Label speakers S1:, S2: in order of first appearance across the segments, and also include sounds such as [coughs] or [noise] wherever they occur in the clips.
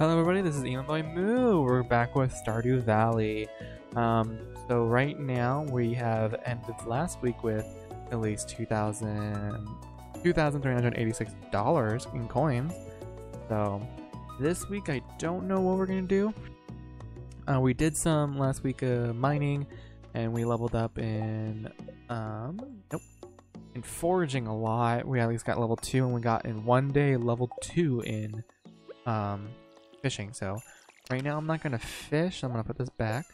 S1: Hello everybody, this is Emo Boy Moo. We're back with Stardew Valley. Um, so right now we have ended last week with at least 2,000 $2,386 in coins. So this week I don't know what we're gonna do. Uh, we did some last week uh, mining and we leveled up in um nope in foraging a lot. We at least got level two and we got in one day level two in um fishing. So right now I'm not gonna fish. I'm gonna put this back,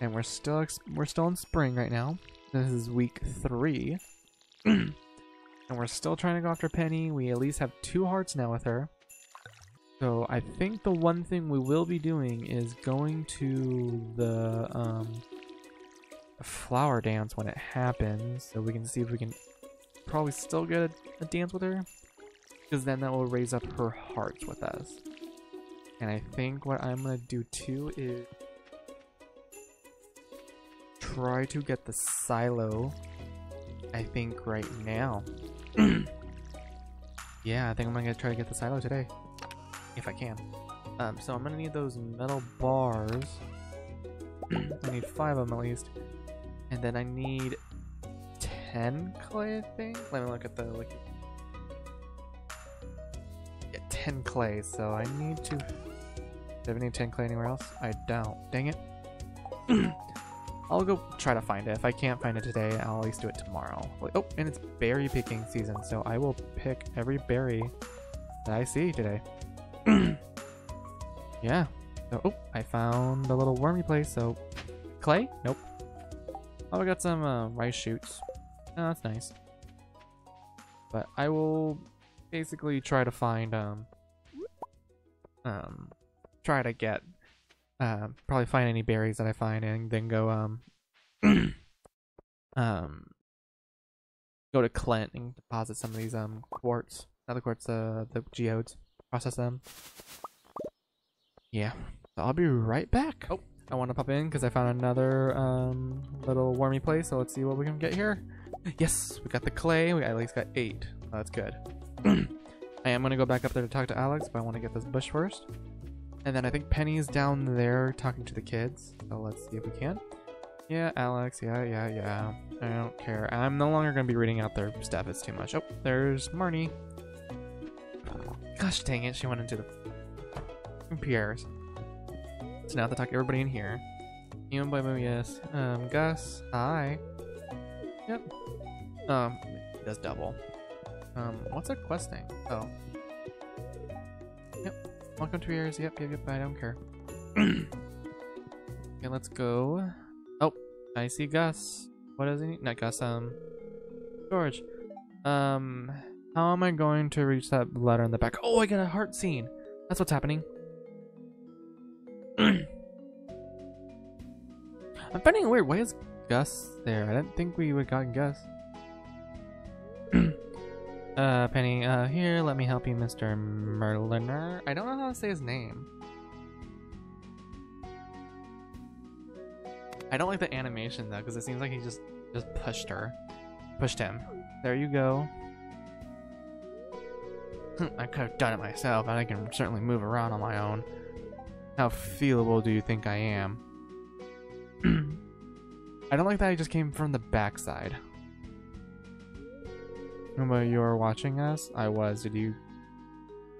S1: and we're still we're still in spring right now. This is week three, [clears throat] and we're still trying to go after Penny. We at least have two hearts now with her. So I think the one thing we will be doing is going to the um, flower dance when it happens, so we can see if we can probably still get a, a dance with her, because then that will raise up her hearts with us. And I think what I'm gonna do too is try to get the silo. I think right now. [clears throat] yeah, I think I'm gonna try to get the silo today, if I can. Um, so I'm gonna need those metal bars. [clears throat] I need five of them at least, and then I need ten clay. I think. Let me look at the like. Yeah, ten clay. So I need to do I have any 10 clay anywhere else? I don't. Dang it. [clears throat] I'll go try to find it. If I can't find it today, I'll at least do it tomorrow. Oh, and it's berry picking season, so I will pick every berry that I see today. [clears throat] yeah. So, oh, I found a little wormy place, so... Clay? Nope. Oh, I got some uh, rice shoots. Oh, that's nice. But I will basically try to find, um... Um, try to get uh, probably find any berries that I find and then go um [clears throat] um go to Clint and deposit some of these um quartz, not the quartz, uh, the geodes, process them. Yeah, so I'll be right back. Oh, I want to pop in because I found another um little wormy place. So let's see what we can get here. Yes, we got the clay. We at least got eight. Oh, that's good. [clears throat] I am gonna go back up there to talk to Alex, but I want to get this bush first. And then I think Penny's down there talking to the kids. So let's see if we can. Yeah, Alex. Yeah, yeah, yeah. I don't care. I'm no longer going to be reading out their stuff. It's too much. Oh, there's Marnie. Gosh dang it. She went into the Pierre's. So now I have to talk to everybody in here. Human Boy Moo, yes. Um, Gus. Hi. Yep. Um, does double. Um, what's our quest? Oh. Welcome to yours. Yep, yep, yep. I don't care. [clears throat] okay, let's go. Oh, I see Gus. What does he need? Not Gus. Um, George. Um, how am I going to reach that letter in the back? Oh, I got a heart scene. That's what's happening. [clears throat] I'm finding it weird. Why is Gus there? I didn't think we would have gotten Gus. Uh, Penny, uh, here, let me help you, Mr. Merliner. I don't know how to say his name. I don't like the animation, though, because it seems like he just, just pushed her. Pushed him. There you go. I could have done it myself, and I can certainly move around on my own. How feelable do you think I am? [clears throat] I don't like that I just came from the backside. Remember you were watching us? I was. Did you...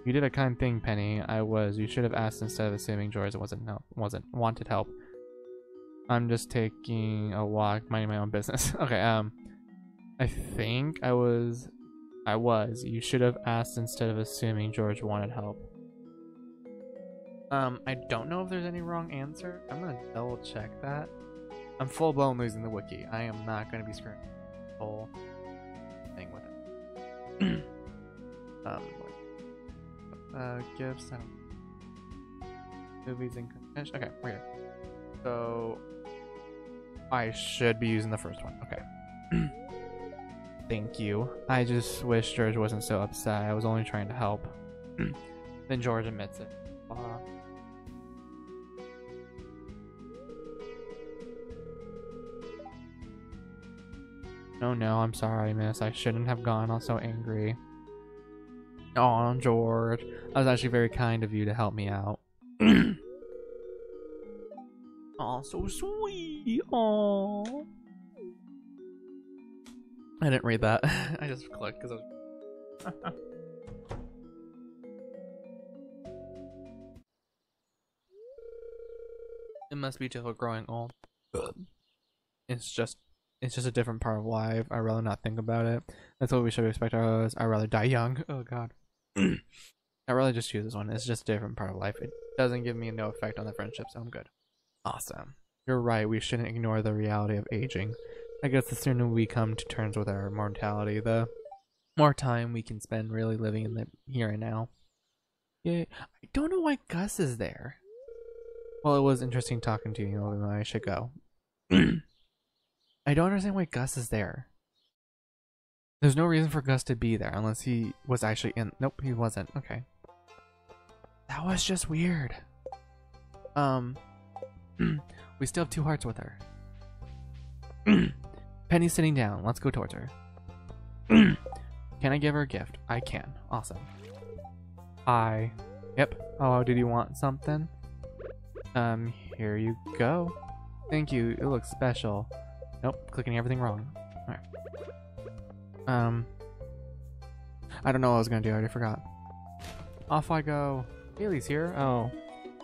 S1: You did a kind thing, Penny. I was. You should have asked instead of assuming George wasn't no, wasn't wanted help. I'm just taking a walk, minding my own business. [laughs] okay, um... I think I was... I was. You should have asked instead of assuming George wanted help. Um, I don't know if there's any wrong answer. I'm gonna double check that. I'm full blown losing the wiki. I am not gonna be screwing it. [clears throat] um, uh, gifts and movies and convention. okay, we're. So I should be using the first one. Okay. [clears throat] Thank you. I just wish George wasn't so upset. I was only trying to help. [clears throat] then George admits it. Uh, oh no, I'm sorry, miss. I shouldn't have gone all so angry.
S2: Oh, George. That was actually very kind of you to help me out. [clears throat] oh, so sweet. Oh. I didn't read that. [laughs] I just clicked because I was. [laughs] it must be just growing old. It's just it's just a different part of life. I'd rather not think about it. That's what we should expect ourselves. I'd rather die young. [laughs] Oh god. [clears throat] I'd rather just choose this one. It's just a different part of life. It doesn't give me no effect on the friendship, so I'm good. Awesome. You're right, we shouldn't ignore the reality of aging. I guess the sooner we come to terms with our mortality, the more time we can spend really living in the here and now. Yeah, I don't know why Gus is there. Well, it was interesting talking to you, I should go. [clears throat] I don't understand why Gus is there. There's no reason for Gus to be there unless he was actually in. Nope, he wasn't. Okay. That was just weird. Um, [clears throat] we still have two hearts with her. [clears throat] Penny's sitting down. Let's go towards her. [clears throat] can I give her a gift? I can. Awesome. I. Yep. Oh, did you want something? Um, here you go. Thank you. It looks special. Nope, clicking everything wrong. Alright. Um. I don't know what I was gonna do, I already forgot. Off I go. Haley's here. Oh.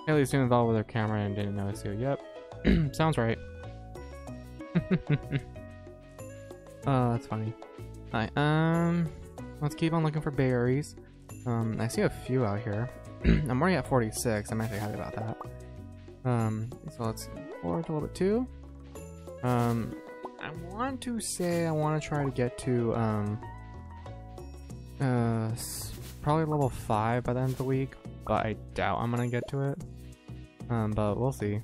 S2: Haley's too involved with her camera and didn't notice you. Yep. [clears throat] Sounds right. oh, [laughs] that's funny. Alright, um. Let's keep on looking for berries. Um, I see a few out here. [clears throat] I'm already at 46. I'm actually happy about that. Um, so let's forward a little bit too. Um, I want to say I want to try to get to, um, uh, probably level 5 by the end of the week, but I doubt I'm gonna get to it. Um, but we'll see.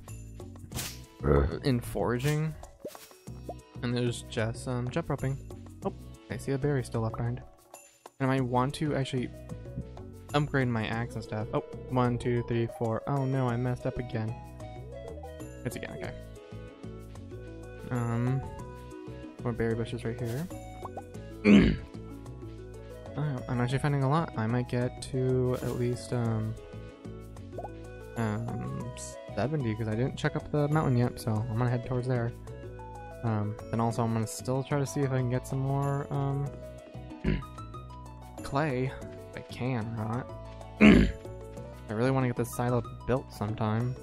S2: In foraging, and there's just, um, jump roping. Oh, I see a berry still left behind. And I want to actually upgrade my axe and stuff. Oh, one, two, three, four. Oh no, I messed up again. It's again, okay. Um, more berry bushes right here. oh, [clears throat] I'm actually finding a lot. I might get to at least, um, um, 70 because I didn't check up the mountain yet, so I'm gonna head towards there. Um, then also I'm gonna still try to see if I can get some more, um, [clears throat] clay. If I can, right? [clears throat] I really want to get this silo built sometime.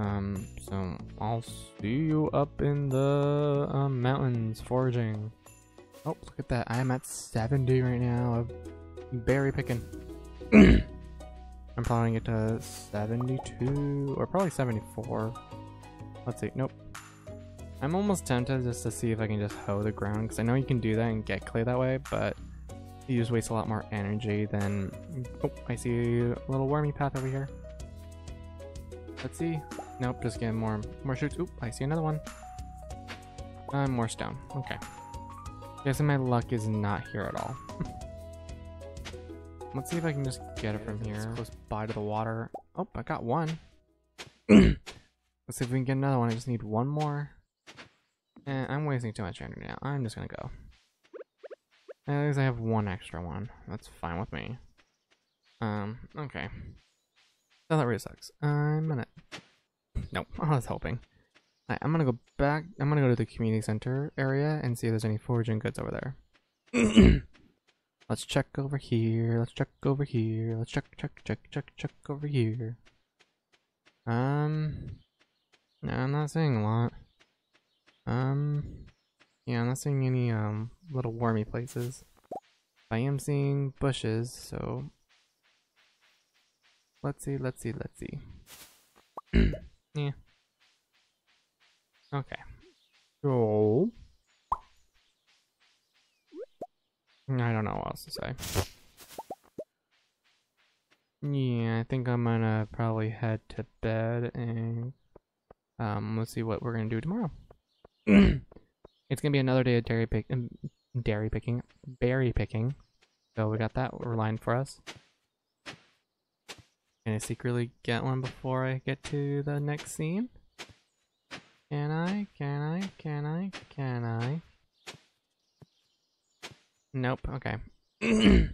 S2: Um, so I'll see you up in the um, mountains foraging. Oh, look at that. I am at 70 right now of berry picking. [clears throat] I'm probably get to 72 or probably 74. Let's see. Nope. I'm almost tempted just to see if I can just hoe the ground because I know you can do that and get clay that way, but you just waste a lot more energy than. Oh, I see a little wormy path over here. Let's see. Nope, just getting more more shoots. Oop, I see another one. Uh, more stone. Okay. Guessing my luck is not here at all. [laughs] Let's see if I can just get it from here. Close by to the water. Oh, I got one. [clears throat] Let's see if we can get another one. I just need one more. And I'm wasting too much energy now. I'm just gonna go. At least I have one extra one. That's fine with me. Um, okay. Oh, that really sucks. I'm gonna... Nope, [laughs] I was hoping. Right, I'm gonna go back. I'm gonna go to the community center area and see if there's any foraging goods over there. [clears throat] Let's check over here. Let's check over here. Let's check, check, check, check, check over here. Um, no, I'm not seeing a lot. Um, yeah, I'm not seeing any um little wormy places. I am seeing bushes, so Let's see, let's see, let's see. [clears throat] yeah. Okay. So... I don't know what else to say. Yeah, I think I'm gonna probably head to bed and um, let's see what we're gonna do tomorrow. [clears throat] it's gonna be another day of dairy pick, um, dairy picking, berry picking. So we got that lined for us. Can I secretly get one before I get to the next scene? Can I? Can I? Can I? Can I? Nope. Okay. [clears throat]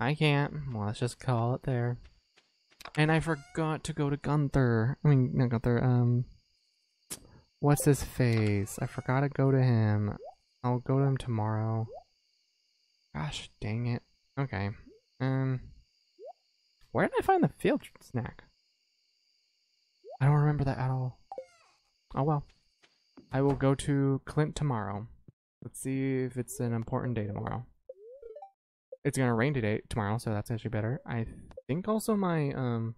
S2: I can't. Well, let's just call it there. And I forgot to go to Gunther. I mean, not Gunther, um... What's his face? I forgot to go to him. I'll go to him tomorrow. Gosh, dang it. Okay. Um... Where did I find the field snack? I don't remember that at all. Oh well. I will go to Clint tomorrow. Let's see if it's an important day tomorrow. It's gonna rain today tomorrow, so that's actually better. I think also my um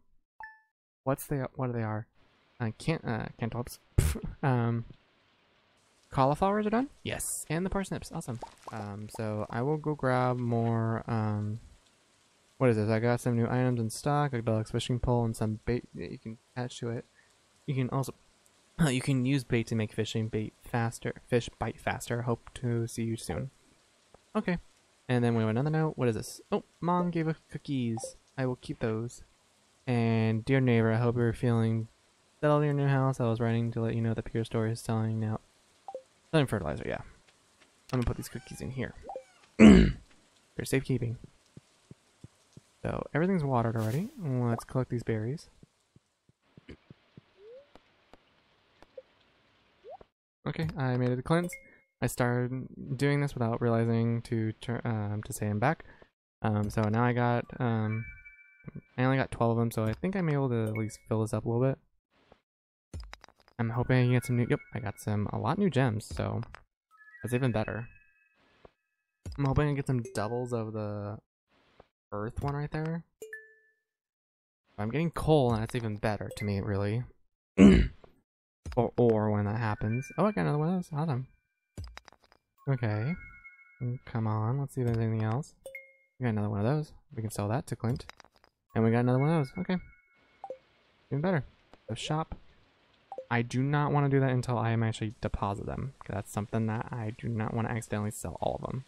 S2: what's they what are they are? I can't uh cantaloupes. [laughs] um cauliflowers are done? Yes. And the parsnips. Awesome. Um so I will go grab more um what is this? I got some new items in stock, a deluxe fishing pole and some bait that you can attach to it. You can also uh, you can use bait to make fishing bait faster, fish bite faster. Hope to see you soon. Okay. And then we have another note. What is this? Oh, mom gave us cookies. I will keep those. And dear neighbor, I hope you're feeling settled in your new house. I was writing to let you know that Pure Store is selling out selling fertilizer. Yeah, I'm gonna put these cookies in here. [clears throat] They're safekeeping. So everything's watered already. Let's collect these berries. Okay, I made it to Clint's. I started doing this without realizing to um, to say I'm back. Um, so now I got um, I only got 12 of them, so I think I'm able to at least fill this up a little bit. I'm hoping I can get some new. Yep, I got some a lot new gems, so that's even better. I'm hoping I get some doubles of the earth one right there. I'm getting coal, and that's even better to me, really. [clears throat] or or when that happens. Oh, I got another one of those. Awesome. Okay. Mm, come on, let's see if there's anything else. We got another one of those. We can sell that to Clint. And we got another one of those. Okay. Even better. The shop. I do not want to do that until I am actually deposit them. Because that's something that I do not want to accidentally sell all of them.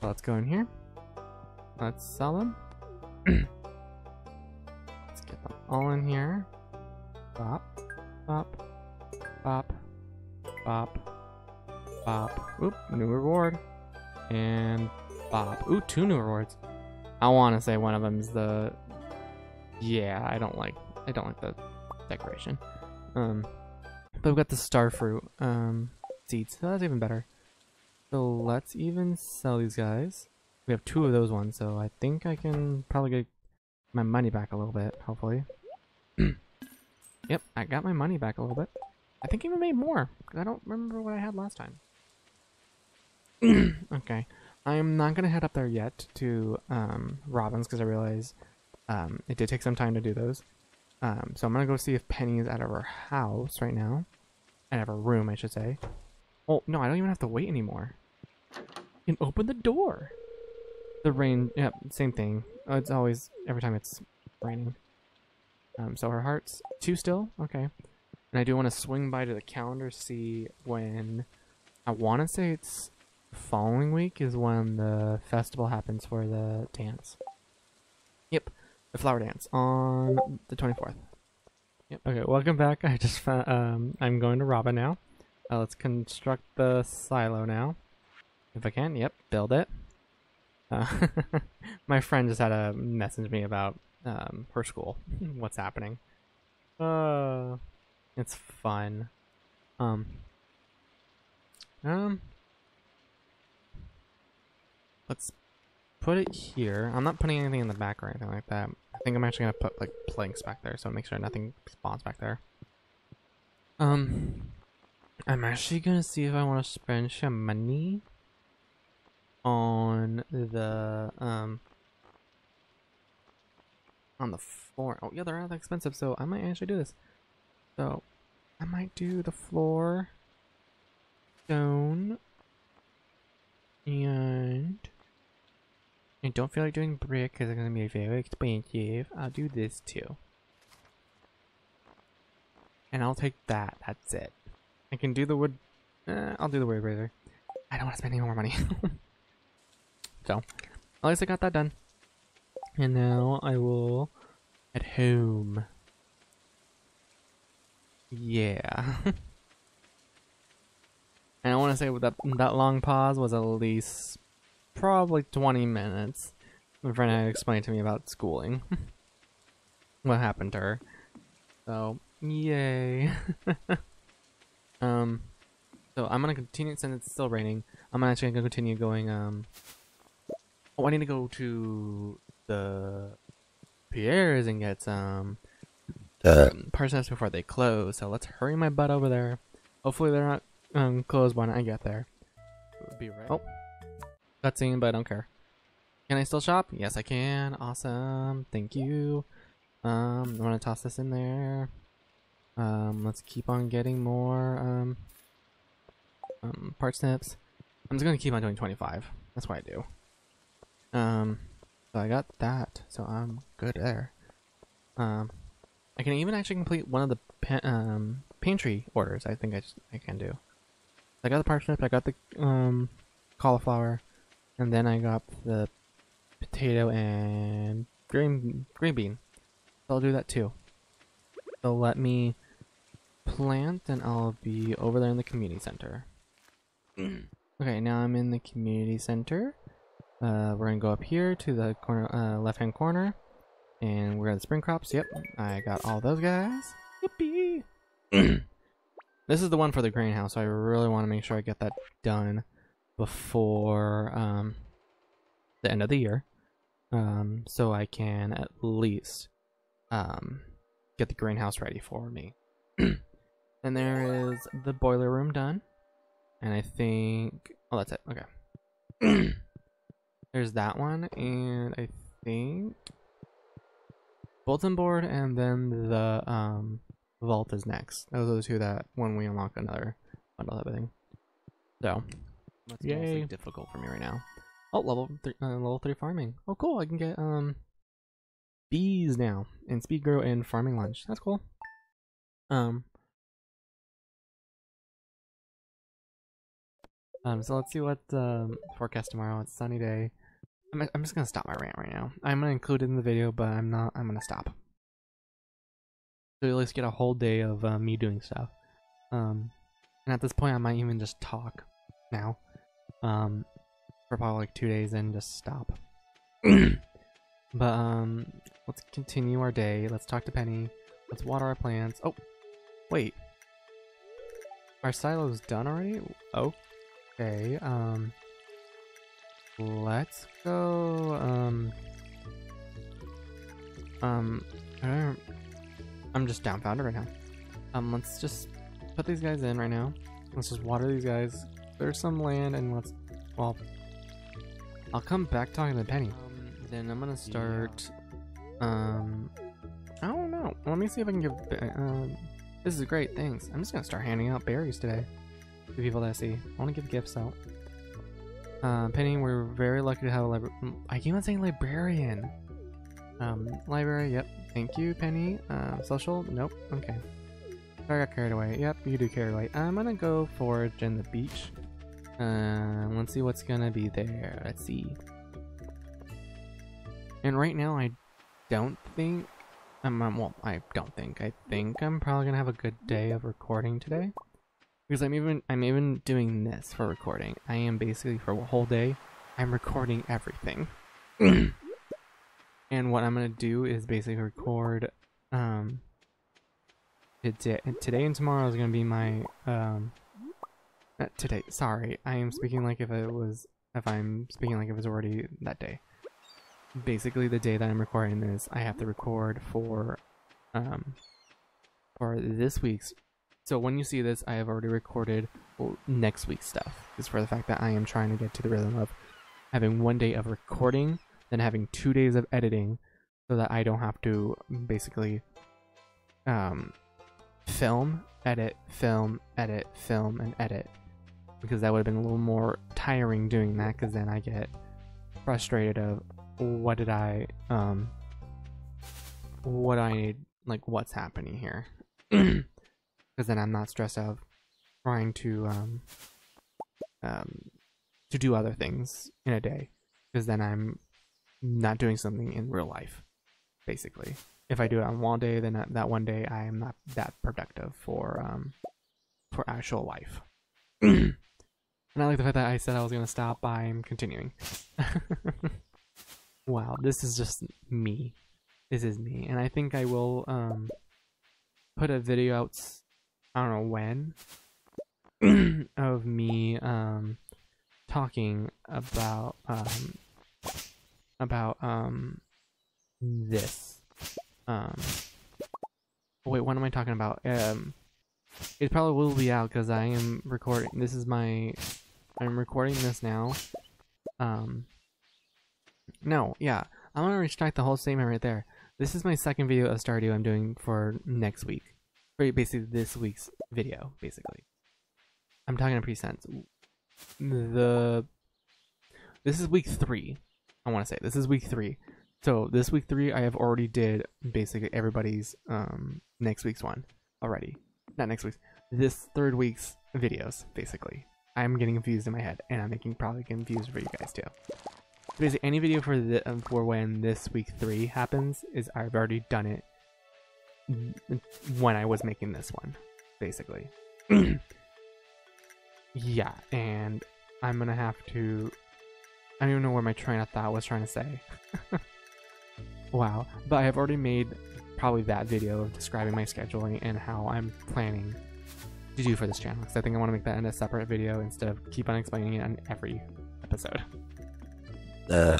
S2: So let's go in here. Let's sell them. [clears throat] let's get them all in here. Bop. Bop. Bop. Bop. Bop. Oop, new reward. And bop. Ooh, two new rewards. I want to say one of them is the... Yeah, I don't like... I don't like the decoration. Um, but we've got the star fruit um, seeds, so that's even better. So let's even sell these guys. We have two of those ones, so I think I can probably get my money back a little bit, hopefully. [clears throat] yep, I got my money back a little bit. I think I even made more, because I don't remember what I had last time. [clears throat] okay. I'm not going to head up there yet to um, Robin's because I realize um, it did take some time to do those. Um, so I'm going to go see if Penny is out of her house right now. Out of her room, I should say. Oh, no, I don't even have to wait anymore. You can open the door. The rain, yep, same thing. It's always, every time it's raining. Um, so her heart's two still? Okay. And I do want to swing by to the calendar, see when... I want to say it's following week is when the festival happens for the dance. Yep, the flower dance on the 24th. Yep. Okay, welcome back. I just found, um, I'm going to Robin now. Uh, let's construct the silo now. If I can, yep, build it. Uh, [laughs] my friend just had a message me about um, her school, [laughs] what's happening. Uh, it's fun. Um, um, Let's put it here. I'm not putting anything in the back or anything like that. I think I'm actually to put like planks back there so make sure nothing spawns back there. Um, I'm actually to see if I want to spend some money on the, um, on the floor. Oh yeah, they're not that expensive, so I might actually do this. So, I might do the floor, stone, and I don't feel like doing brick because it's to be very expensive. I'll do this too. And I'll take that. That's it. I can do the wood. Uh, I'll do the wood razor. I don't want to spend any more money. [laughs] so, at least I got that done. And now I will at home. Yeah. [laughs] and I want to say that that long pause was at least probably 20 minutes. My friend had explained to me about schooling. [laughs] what happened to her. So, yay. [laughs] um, so I'm gonna continue, since it's still raining, I'm actually gonna continue going, um... Oh, I need to go to the Pierre's and get some um, parsnips before they close, so let's hurry my butt over there. Hopefully they're not um, closed when I get there. Be right. Oh, cutscene, but I don't care. Can I still shop? Yes, I can. Awesome. Thank you. Um, I'm gonna toss this in there. Um, let's keep on getting more um, um parsnips. I'm just gonna keep on doing 25. That's what I do. Um, so I got that, so I'm good there. Um, I can even actually complete one of the pa um pantry orders. I think I just I can do. I got the parsnip. I got the um cauliflower, and then I got the potato and green green bean. So I'll do that too. So let me plant and I'll be over there in the community center. [clears throat] okay, now I'm in the community center. Uh, we're gonna go up here to the corner, uh, left hand corner. And we're at the spring crops. Yep, I got all those guys. Yippee! [clears throat] this is the one for the greenhouse, so I really want to make sure I get that done before um, the end of the year. Um, so I can at least um, get the greenhouse ready for me. [clears throat] and there is the boiler room done. And I think... Oh, that's it. Okay. [clears throat] There's that one, and I think... Bulletin board, and then the um, vault is next. Those are the two that when we unlock another bundle of everything. So, that's Yay. mostly difficult for me right now. Oh, level three, uh, level three farming. Oh, cool! I can get um bees now and speed grow and farming lunch. That's cool. Um. Um, so let's see what um, forecast tomorrow. It's sunny day. I'm, I'm just gonna stop my rant right now. I'm gonna include it in the video, but I'm not. I'm gonna stop. So at least get a whole day of uh, me doing stuff. Um, and at this point, I might even just talk now. Um, for probably like two days and just stop. [clears throat] but um, let's continue our day. Let's talk to Penny. Let's water our plants. Oh, wait. Our silo's done already? Okay. Um. Let's go, um... Um, I don't... I'm just downfounded right now. Um, let's just put these guys in right now. Let's just water these guys. There's some land and let's... Well, I'll come back talking to Penny. Um, then I'm gonna start... Um... I don't know. Let me see if I can give... Uh, this is great, thanks. I'm just gonna start handing out berries today. To people that I see. I wanna give gifts out. Uh, Penny, we're very lucky to have a library. Mm, I keep on saying librarian. Um, library, yep. Thank you, Penny. Uh, social? Nope. Okay. I got carried away. Yep, you do carry away. I'm gonna go forage in the beach. Uh, let's see what's gonna be there. Let's see. And right now, I don't think... Um, um, well, I don't think. I think I'm probably gonna have a good day of recording today. Because I'm even I'm even doing this for recording. I am basically for a whole day, I'm recording everything. [clears throat] and what I'm gonna do is basically record um today, today and tomorrow is gonna be my um today sorry i am speaking like if it was if i'm speaking like it was already that day basically the day that i'm recording this i have to record for um for this week's so when you see this, I have already recorded next week's stuff. Is for the fact that I am trying to get to the rhythm of having one day of recording, then having two days of editing, so that I don't have to basically um, film, edit, film, edit, film, and edit. Because that would have been a little more tiring doing that, because then I get frustrated of what did I, um, what I need, like what's happening here. [clears throat] because then I'm not stressed out trying to um, um, to do other things in a day because then I'm not doing something in real life basically if I do it on one day then that, one day I am not that productive for um, for actual life [clears throat] and I like the fact that I said I was gonna stop I'm continuing [laughs] wow, this is just me. This is me, and I think I will um put a video out. I don't know when [clears throat] of me um talking about um about um this. Um wait what am I talking about? Um it probably will be out because I am recording this is my I'm recording this now. Um no yeah I'm gonna retract the whole statement right there. This is my second video of Stardew I'm doing for next week for basically this week's video basically. I'm talking in pre-sense the this is week three i want to say. This is week three. So this week three i have already did basically everybody's um next week's one already. Not next week's this third week's videos basically. I'm getting confused in my head and i'm making probably confused for you guys too. Basically any video for the for when this week three happens is i've already done it when i was making this one basically [clears throat] yeah, and I'm gonna have to. I don't even know where my train of thought was trying to say. [laughs] wow, but I have already made probably that video of describing my scheduling and how I'm planning to do for this channel. Because I think I want to make that in a separate video instead of keep on explaining it on every episode.
S3: Uh,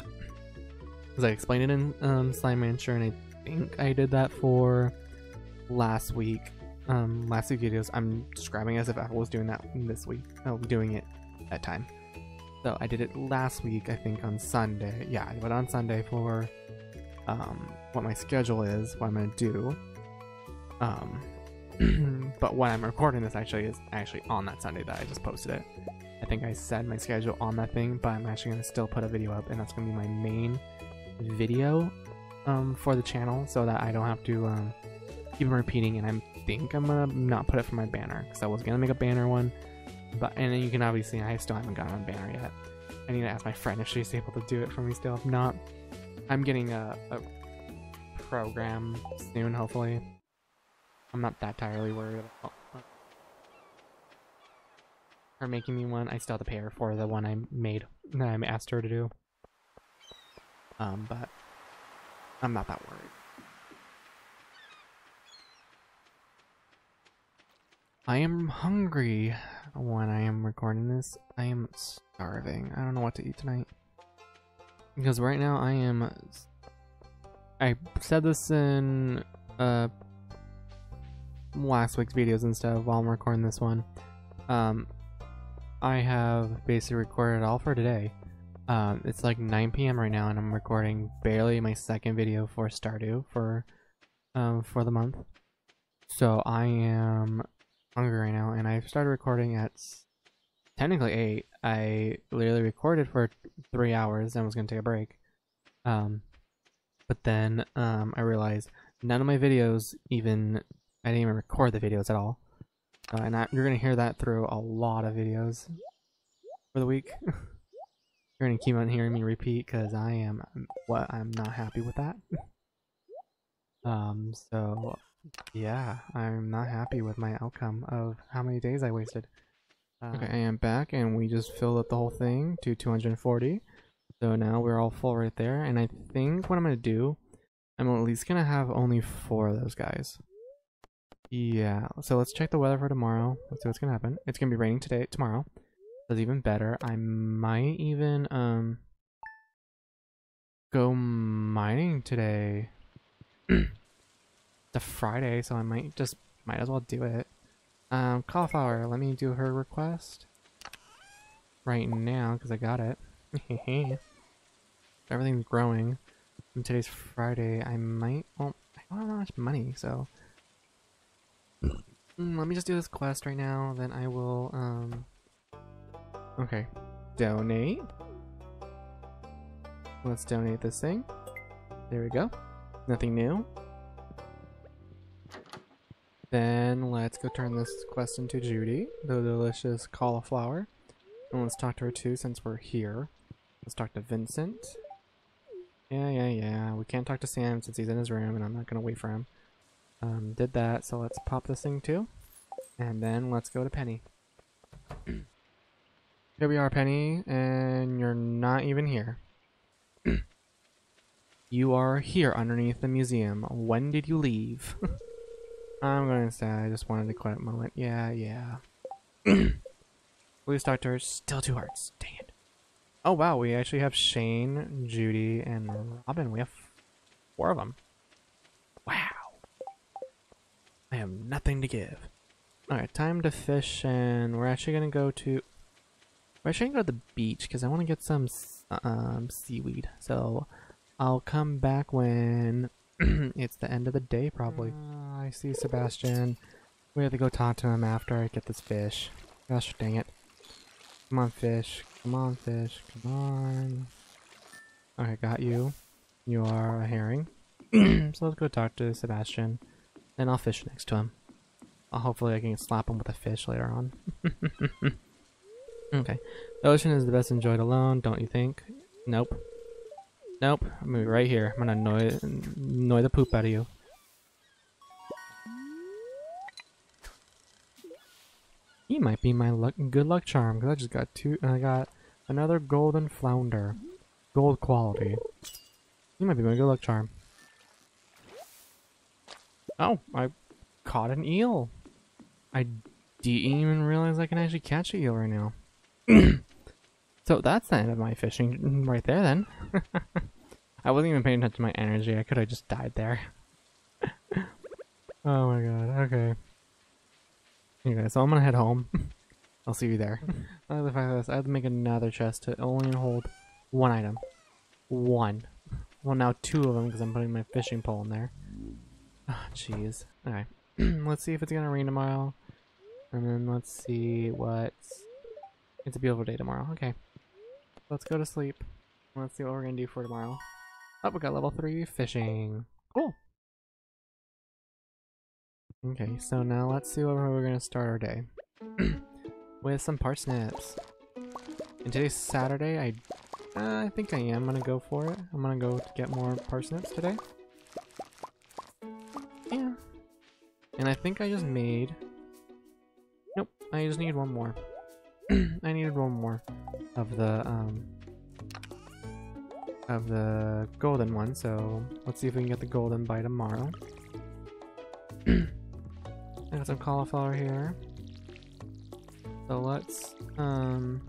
S2: Because I explained it in um, Slime Rancher, and I think I did that for last week. Um, last week videos. I'm describing as if I was doing that this week. Oh, doing it that time. So I did it last week, I think, on Sunday. Yeah, I went on Sunday for um, what my schedule is, what I'm gonna do. Um, [clears throat] but when I'm recording this, actually, is actually on that Sunday that I just posted it. I think I said my schedule on that thing, but I'm actually gonna still put a video up, and that's gonna be my main video um, for the channel, so that I don't have to um, keep repeating. And I think I'm gonna not put it for my banner because I was gonna make a banner one, but and then you can obviously I still haven't gotten a banner yet. I need to ask my friend if she's able to do it for me still. If not, I'm getting a, a program soon, hopefully. I'm not that entirely worried about her making me one. I still have to pay her for the one I made that I asked her to do. Um, but I'm not that worried. I am hungry when I am recording this. I am starving. I don't know what to eat tonight. Because right now I am. I said this in uh, last week's videos and stuff while I'm recording this one. Um, I have basically recorded all for today. Um, it's like 9 p.m. right now, and I'm recording barely my second video for Stardew for um, for the month. So I am hungry right now, and I started recording at technically eight. I literally recorded for three hours and was gonna take a break. Um, but then um, I realized none of my videos even I didn't even record the videos at all, uh, and you're gonna hear that through a lot of videos for the week. [laughs] you're gonna keep on hearing me repeat because I am what I'm not happy with that. [laughs] um, so yeah, I'm not happy with my outcome of how many days I wasted. okay, I am back, and we just filled up the whole thing to 240. So now we're all full right there, and I think what I'm gonna do, I'm at least gonna have only four of those guys. Yeah, so let's check the weather for tomorrow. Let's see what's gonna happen. It's gonna be raining today, tomorrow. That's even better. I might even um go mining today. [clears throat] a Friday, so I might just might as well do it. Um, cauliflower, let me do her request right now because I got it. [laughs] Everything's growing. And today's Friday. I might. Well, I don't have much money, so. Mm, let me just do this quest right now. Then I will. Um. Okay. Donate. Let's donate this thing. There we go. Nothing new. Then let's go turn this quest into Jodi, the delicious cauliflower. And let's talk to her too since we're here. Let's talk to Vincent. Yeah, yeah, yeah. We can't talk to Sam since he's in his room and I'm not gonna wait for him. Um, did that, so let's pop this thing too. And then let's go to Penny. [clears throat] here we are, Penny, and you're not even here. [clears throat] You are here underneath the museum. When did you leave? [laughs] I'm gonna say I just wanted a quiet moment. Yeah, yeah. [clears throat] Police doctor, still two hearts. Dang it. Oh wow, we actually have Shane, Jodi, and Robin. We have four of them. Wow. I have nothing to give. Alright, time to fish, and we're actually gonna go to... We're actually gonna go to the beach, because I want to get some um, seaweed. So, I'll come back when [clears throat] it's the end of the day, probably. Uh, I see Sebastian. We have to go talk to him after I get this fish. Gosh dang it. Come on, fish. Come on, fish. Come on. Okay, got you. You are a herring. [clears throat] so let's go talk to Sebastian. And I'll fish next to him. Uh, hopefully I can slap him with a fish later on. [laughs] okay. The ocean is the best enjoyed alone, don't you think? Nope. Nope. I'm gonna be right here. I'm gonna annoy, annoy the poop out of you. He might be my luck, good luck charm because I just got two. I got another golden flounder, gold quality. He might be my good luck charm. Oh, I caught an eel. I didn't even realize I can actually catch an eel right now. [clears throat] so that's the end of my fishing right there then. [laughs] I wasn't even paying attention to my energy. I could have just died there. [laughs] oh my god. Okay. Anyway, so I'm gonna head home. [laughs] I'll see you there. I have, to find this. I have to make another chest to only hold one item. One. Well, now two of them because I'm putting my fishing pole in there. Ah, jeez. Okay. [clears throat] let's see if it's gonna rain tomorrow. And then let's see what's... It's a beautiful day tomorrow. Okay. Let's go to sleep. Let's see what we're gonna do for tomorrow. Oh, we got level 3 fishing. Cool. Okay, so now let's see where we're gonna start our day. [clears throat] With some parsnips. And today's Saturday, I uh, I think I am gonna go for it. I'm gonna go to get more parsnips today. Yeah. And I think I just made... Nope, I just need one more. [clears throat] I needed one more of the, um... Of the golden one, so let's see if we can get the golden by tomorrow. [clears throat] I got some cauliflower here. So let's, um...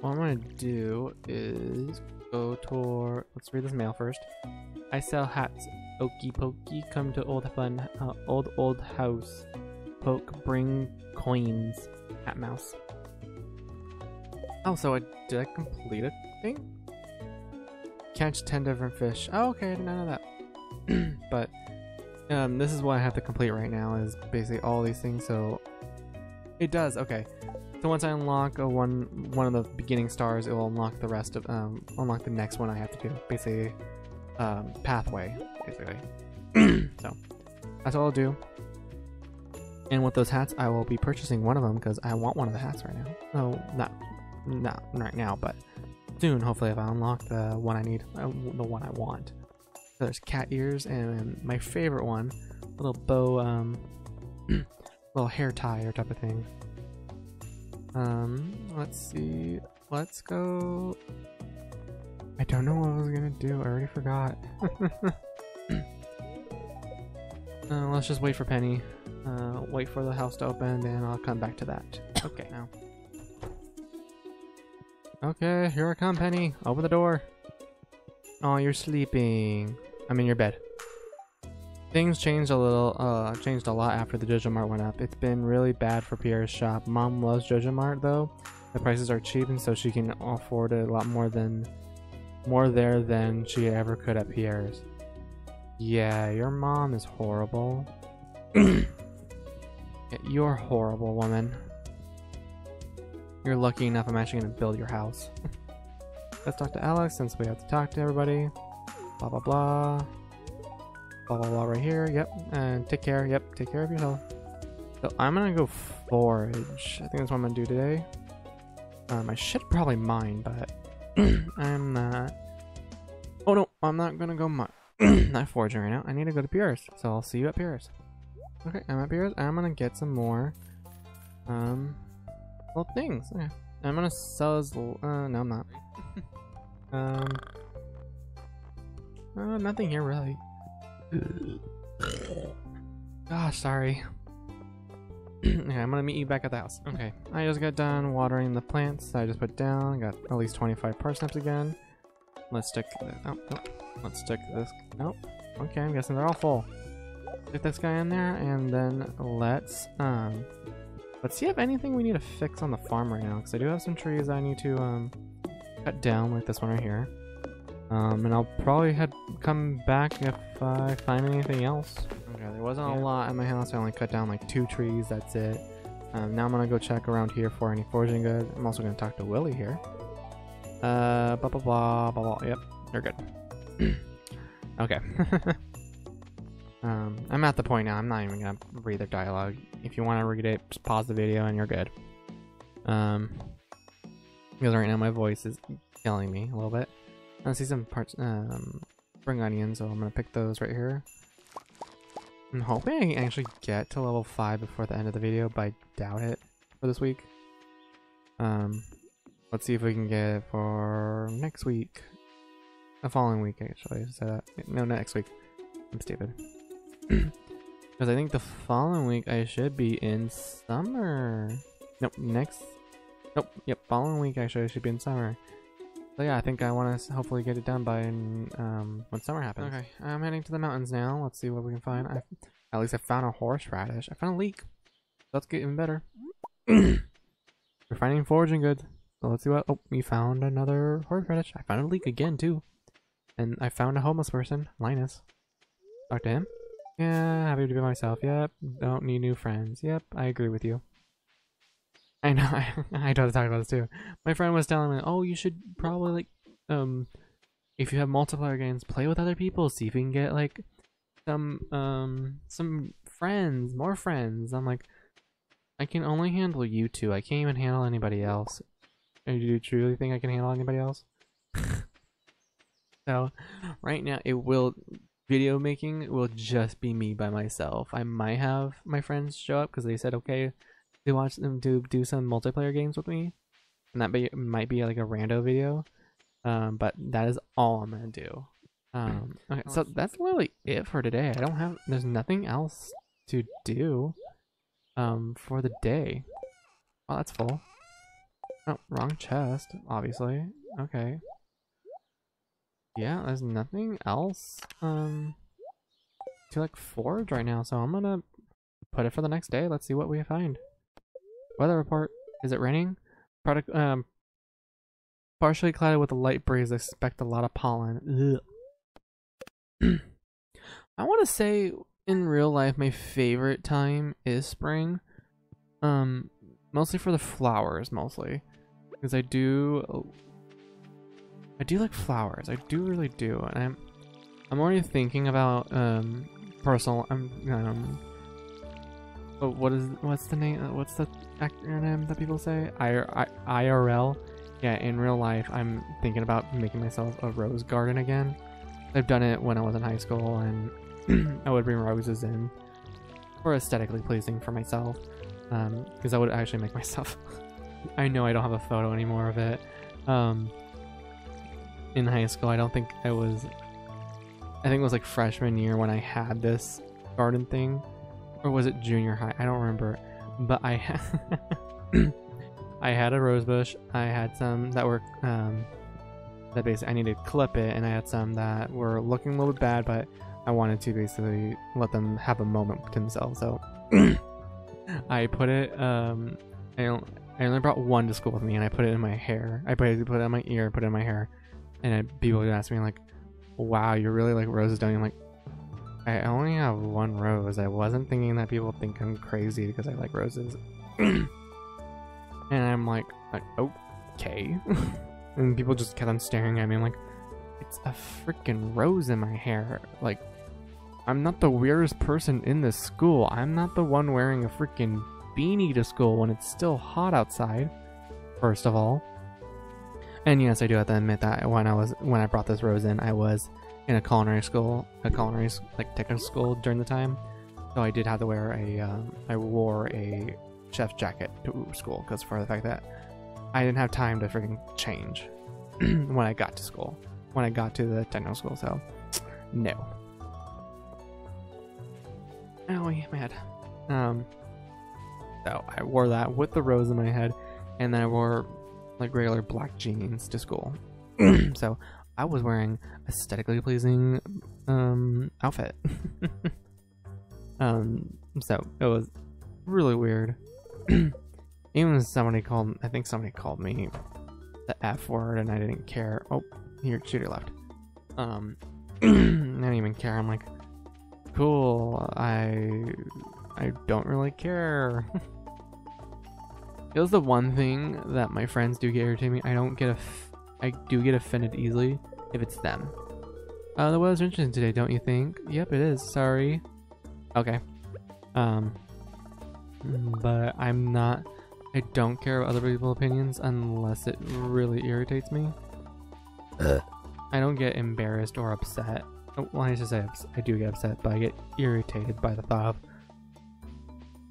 S2: What I'm gonna do is go toward. Let's read this mail first. I sell hats. Okey pokey, come to old fun, uh, old old house. Poke, bring coins. Hat mouse. Oh, so I did I complete a thing? Catch ten different fish. Oh, okay, I did not know that. [clears throat] but um, this is what I have to complete right now. Is basically all these things. So it does. Okay. So once I unlock a one one of the beginning stars, it will unlock the rest of um unlock the next one I have to do. Basically, um, pathway basically. [clears throat] so that's all I'll do. And with those hats, I will be purchasing one of them because I want one of the hats right now. No, not not right now, but soon. Hopefully, if I unlock the one I need, uh, the one I want. So there's cat ears and my favorite one, little bow, um, [clears throat] little hair tie or type of thing. Um, let's see. Let's go. I don't know what I was gonna do. I already forgot. [laughs] uh, let's just wait for Penny. Uh, wait for the house to open, and I'll come back to that. Okay, now. Okay, here I come, Penny. Open the door. Oh, you're sleeping. I'm in your bed. Things changed a little, uh, changed a lot after the JojaMart went up. It's been really bad for Pierre's shop. Mom loves JojaMart though. The prices are cheap and so she can afford it a lot more than, more there than she ever could at Pierre's. Yeah, your mom is horrible. [clears throat] You're horrible, woman. You're lucky enough I'm actually gonna build your house. [laughs] Let's talk to Alex since we have to talk to everybody. Blah blah blah. Blah blah blah right here. Yep. And take care. Yep. Take care of yourself. So I'm gonna go forage. I think that's what I'm gonna do today. Um, I should probably mine, but [clears throat] I'm not. Oh no, I'm not gonna go mine. [clears throat] not foraging right now. I need to go to Pierre's. So I'll see you at Pierre's. Okay, I'm at Pierre's. I'm gonna get some more. Um, little things. Okay. I'm gonna sell as. Uh, no, I'm not. [laughs] Um. Uh, nothing here really. Gosh, sorry. [clears throat] okay, I'm gonna meet you back at the house. Okay, I just got done watering the plants I just put down. Got at least 25 parsnips again. Let's stick. Oh, oh, let's stick this. Nope. Okay, I'm guessing they're all full. Get this guy in there, and then let's um, let's see if anything we need to fix on the farm right now. Because I do have some trees I need to um cut down, like this one right here. Um, and I'll probably head come back if I find anything else. Okay, there wasn't
S1: Yeah.
S2: a lot at my house. I only cut down like two trees. That's it. Um, now I'm gonna go check around here for any foraging goods. I'm also gonna talk to Willy here. Uh, blah blah blah blah blah. Yep, you're good. [clears throat] okay. [laughs] um, I'm at the point now. I'm not even gonna read their dialogue. If you want to read it, just pause the video and you're good. Um, because right now my voice is killing me a little bit. I see some parts, um, spring onions, so I'm gonna pick those right here. I'm hoping I can actually get to level 5 before the end of the video, but I doubt it for this week. Um, let's see if we can get it for next week. The following week, actually. That. No, next week. I'm stupid. [clears throat] Because I think the following week I should be in summer. Nope, next. Nope, yep, following week actually I should be in summer. So yeah, I think I want to hopefully get it done by um, when summer happens. Okay, I'm heading to the mountains now. Let's see what we can find. I, [laughs] at least I found a horseradish. I found a leek. That's getting better. [clears throat] We're finding foraging goods. So let's see what. Oh, we found another horseradish. I found a leek again too, and I found a homeless person, Linus. Talk to him. Yeah, happy to be myself. Yep. Don't need new friends. Yep, I agree with you. I know. [laughs] I, I do have to talk about this too. My friend was telling me, "Oh, you should probably like, um, if you have multiplayer games, play with other people. See if you can get like some um some friends, more friends." I'm like, I can only handle you two. I can't even handle anybody else. Do you truly think I can handle anybody else? [laughs] so, right now it will video making will just be me by myself. I might have my friends show up because they said okay to watch them do do some multiplayer games with me, and that be, might be like a rando video. Um, but that is all I'm gonna do. Um, [clears throat] okay, so that's literally it for today. I don't have. There's nothing else to do. Um, for the day. Oh, that's full. Oh, wrong chest. Obviously. Okay. Yeah, there's nothing else. Um, to like forge right now. So I'm gonna put it for the next day. Let's see what we find. Weather report. Is it raining? Product um partially clouded with a light breeze. Expect a lot of pollen. [clears throat] I want to say in real life my favorite time is spring. Um mostly for the flowers mostly because I do I do like flowers. I do really do. And I'm I'm already thinking about um personal um um but what is what's the name? uh, What's the acronym that people say? I, I, IRL. Yeah, in real life, I'm thinking about making myself a rose garden again. I've done it when I was in high school, and [clears throat] I would bring roses in for aesthetically pleasing for myself. Because I would actually make [laughs] myself. I know I don't have a photo anymore of it. Um, in high school, I don't think I was. I think it was like freshman year when I had this garden thing or was it junior high? I don't remember. But I had [coughs] I had a rose bush. I had some that were um that basically I needed to clip it, and I had some that were looking a little bit bad, but I wanted to basically let them have a moment with themselves. So [coughs] I put it um I I only brought one to school with me, and I put it in my hair. I basically put it in my ear, put it in my hair, and I, people would ask me like, "Wow, you're really like roses, don't you?" Like, I only have one rose. I wasn't thinking that people think I'm crazy because I like roses. [clears throat] and I'm like, like okay. [laughs] and people just kept on staring at me. I'm like, it's a freaking rose in my hair. Like, I'm not the weirdest person in this school. I'm not the one wearing a freaking beanie to school when it's still hot outside. First of all. And yes, I do have to admit that when I was when I brought this rose in, I was in a culinary school, a culinary like technical school during the time. So I did have to wear a, um, I wore a chef jacket to school because for the fact that I didn't have time to freaking change [clears throat] when I got to school, when I got to the technical school. So [sniffs] no. Owie, my head. Um, so I wore that with the rose in my head, and then I wore like regular black jeans to school. so I was wearing aesthetically pleasing um outfit. [laughs] um, so it was really weird. [clears throat] Even somebody called, I think somebody called me the F word, and I didn't care. Oh, here, shooter left. Um, [clears throat] I didn't even care. I'm like, cool. I, I don't really care. [laughs] it was the one thing that my friends do get irritated me. I don't get a, I do get offended easily if it's them. Uh, the weather's interesting today, don't you think? Yep, it is. Sorry. Okay. Um, but I'm not. I don't care about other people's opinions unless it really irritates me.
S4: Uh.
S2: I don't get embarrassed or upset. Oh, Well, I should say I do get upset, but I get irritated by the thought of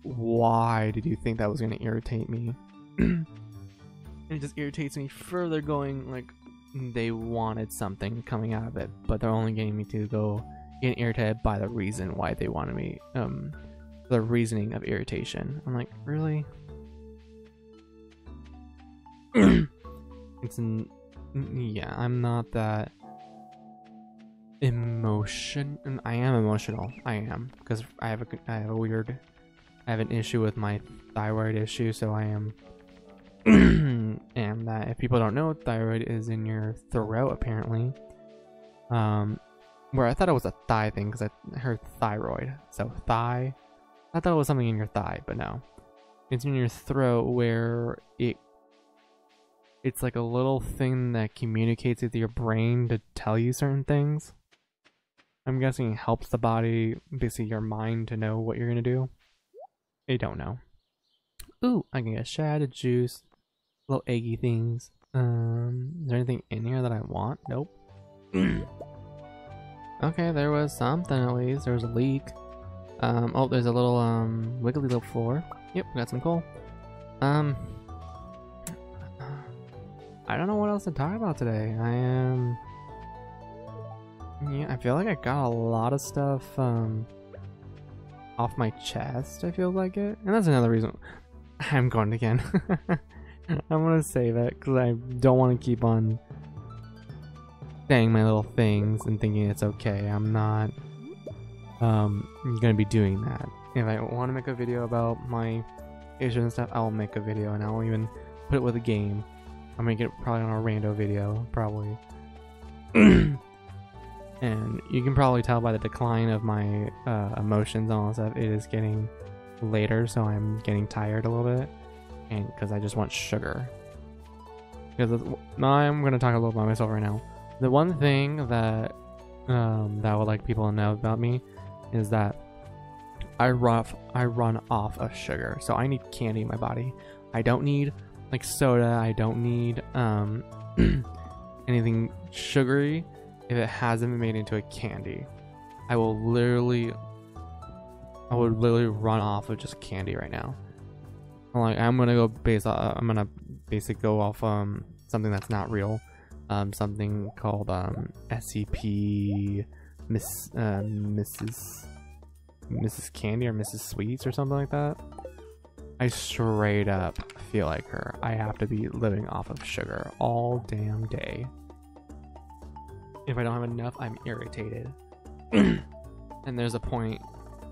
S2: why did you think that was going to irritate me? [clears throat] It just irritates me further going like they wanted something coming out of it, but they're only getting me to go get irritated by the reason why they wanted me um the reasoning of irritation. I'm like, really? [clears throat] it's an yeah, I'm not that emotion I am emotional. I am because I have a I have a weird I have an issue with my thyroid issue, so I am [clears throat] and that if people don't know, thyroid is in your throat apparently. Um, where I thought it was a thigh thing because I heard thyroid, so thigh. I thought it was something in your thigh, but no, it's in your throat where it. It's like a little thing that communicates with your brain to tell you certain things. I'm guessing it helps the body, basically your mind, to know what you're gonna do. I don't know. Ooh, I can get shad, juice, little eggy things. Um, is there anything in here that I want? Nope. [clears throat] okay, there was something at least. There was a leek. Um, oh, there's a little um wiggly little floor. Yep, got some coal. Um, I don't know what else to talk about today. I am. Yeah, I feel like I got a lot of stuff um off my chest. I feel like it, and that's another reason [laughs] I'm going again. [laughs] I'm gonna save it because I don't want to keep on saying my little things and thinking it's okay. I'm not um gonna be doing that. If I want to make a video about my issues and stuff, I'll make a video and I'll even put it with a game. I'll make it probably on a rando video, probably. [clears throat] and you can probably tell by the decline of my uh, emotions and all that stuff, it is getting later, so I'm getting tired a little bit, and because I just want sugar. Because I'm gonna talk a little about myself right now. The one thing that um, that I would like people to know about me is that I rough I run off of sugar, so I need candy in my body. I don't need like soda. I don't need um, [clears throat] anything sugary if it hasn't been made into a candy. I will literally I would literally run off of just candy right now. I'm like I'm gonna go base. Uh, I'm gonna basically go off um something that's not real. Um, something called um SCP Miss uh, Mrs. Mrs. Candy or Mrs. Sweets or something like that. I straight up feel like her. I have to be living off of sugar all damn day. If I don't have enough, I'm irritated. [clears throat] and there's a point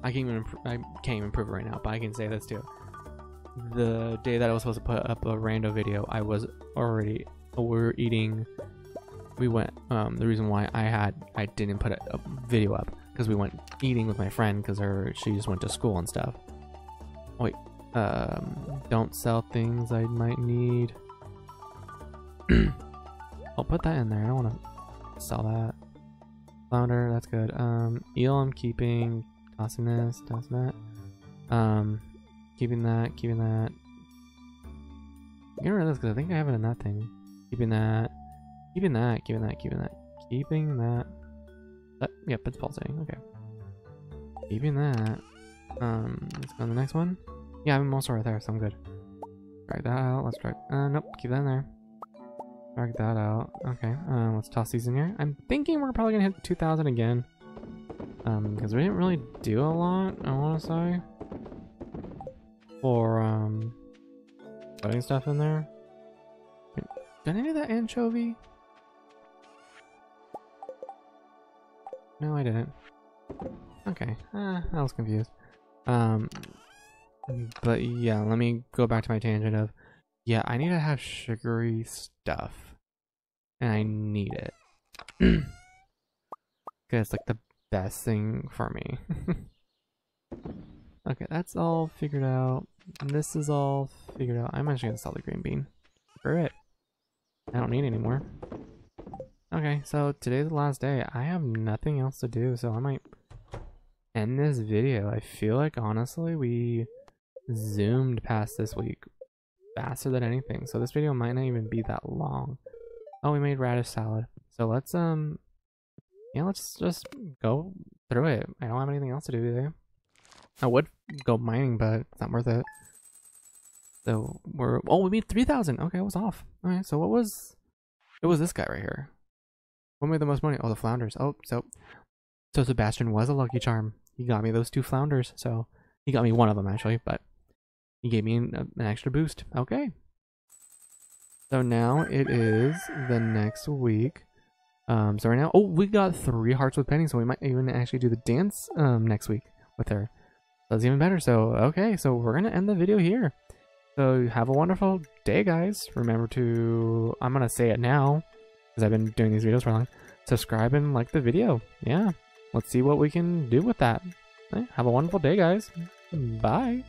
S2: I can't even I can't even prove it right now, but I can say this too. The day that I was supposed to put up a rando video, I was already we were eating. We went. Um, the reason why I had I didn't put a, a video up because we went eating with my friend because her she just went to school and stuff. Wait, um, don't sell things I might need. [clears throat] I'll put that in there. I don't want to sell that. Flounder, that's good. Um, eel, I'm keeping. Tossing this, tossing that. Um, keeping that, keeping that. Getting rid of this because I think I have it in that thing. Keeping that, keeping that, keeping that, keeping that, keeping that. that yep, it's pulsating. Okay. Keeping that. Um, let's go on the next one. Yeah, I'm also right there, so I'm good. Drag that out. Let's drag. Uh, nope. Keep that in there. Drag that out. Okay. Uh, let's toss these in here. I'm thinking we're probably gonna hit 2,000 again. Um, because we didn't really do a lot, I want to say. For, um, putting stuff in there. Did I do that anchovy? No, I didn't. Okay, uh, I was confused. Um, but yeah, let me go back to my tangent of, yeah, I need to have sugary stuff. And I need it. [clears throat] Cause it's like the best thing for me. [laughs] okay, that's all figured out. And this is all figured out. I'm actually gonna sell the green bean. Screw it. I don't need any more. Okay, so today's the last day. I have nothing else to do, so I might end this video. I feel like honestly we zoomed past this week faster than anything. So this video might not even be that long. Oh, we made radish salad. So let's um yeah, let's just go through it. I don't have anything else to do today. I would go mining, but it's not worth it. So we're oh we made three thousand. Okay, I was off. Alright, so what was it was this guy right here. What made the most money? Oh the flounders. Oh, so so Sebastian was a lucky charm. He got me those two flounders, so he got me one of them actually, but he gave me an, an extra boost. Okay. So now it is the next week. Um, so right now, oh, we got three hearts with Penny, so we might even actually do the dance um next week with her. That's even better. So okay, so we're gonna end the video here. So have a wonderful day, guys. Remember to I'm gonna say it now because I've been doing these videos for long. Subscribe and like the video. Yeah, let's see what we can do with that. Eh, Have a wonderful day, guys. Bye.